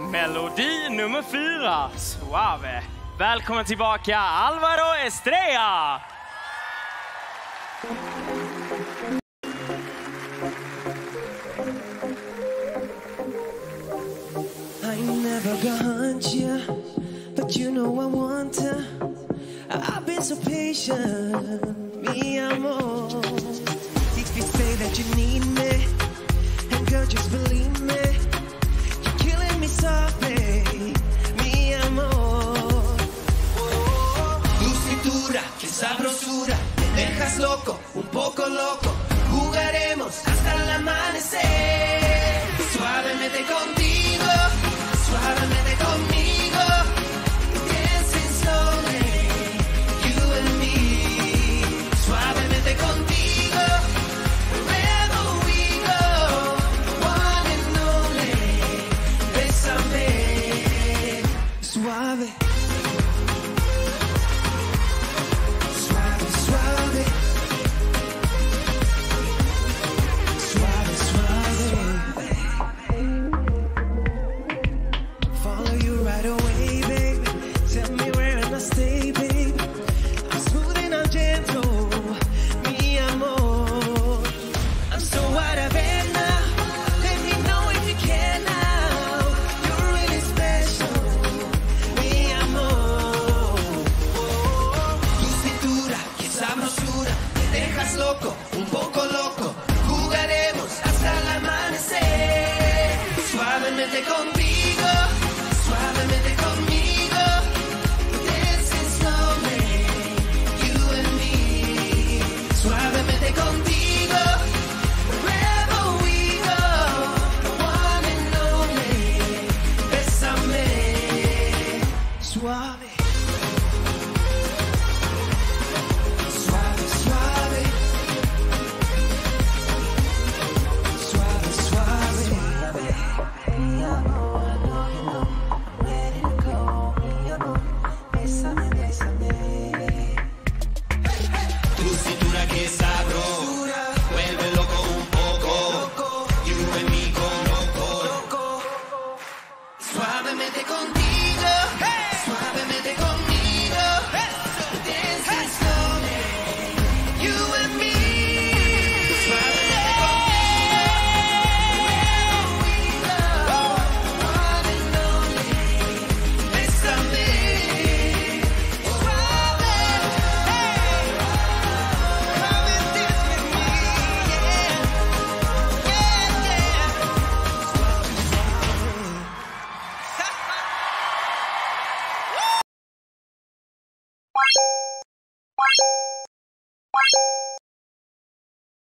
Melodi nummer fyra, Suave. Välkommen tillbaka, Alvaro Estrella! I never gonna hunt you, but you know I want to. I've been so patient, me amor. qué sabrosura, me dejas loco, un poco loco, jugaremos hasta la mar. Suavemente con you